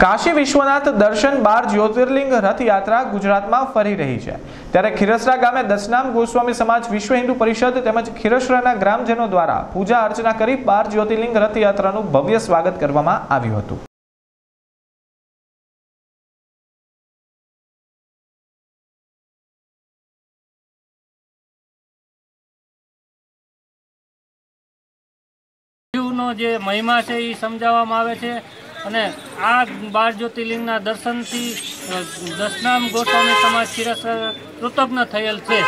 કાશી વિશ્વનાથ દર્શન બાર જ્યોતિર્લિંગ રથયાત્રા ગુજરાતમાં ફરી રહી છે. ત્યારે ખીરસરા ગામે દશનામ ગોસ્વામી સમાજ વિશ્વ હિન્દુ પરિષદ તેમજ ખીરસરાના ગ્રામજનો દ્વારા પૂજા અર્ચના કરી બાર જ્યોતિર્લિંગ રથયાત્રાનું ભવ્ય સ્વાગત કરવામાં આવ્યું હતું. જે મહિમા છે એ સમજાવવામાં આવે છે. અને આ બાર જ્યોતિર્લિંગના દર્શનથી દશનામ ગોસ્વામી સમાજ શિરસ કૃતજ્ઞ થયેલ છે.